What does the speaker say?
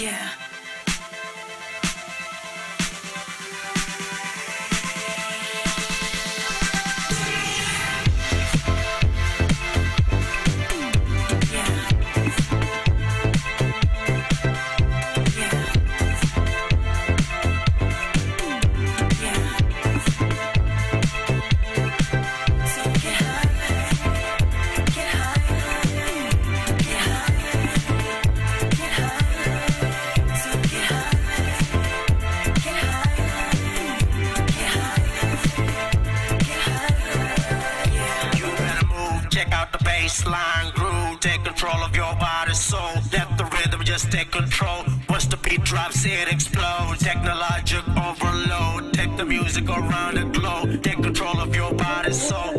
Yeah. Check out the bassline groove. Take control of your body, soul. Let the rhythm just take control. Once the beat drops, it explodes. Technologic overload. Take the music around the globe. Take control of your body, soul,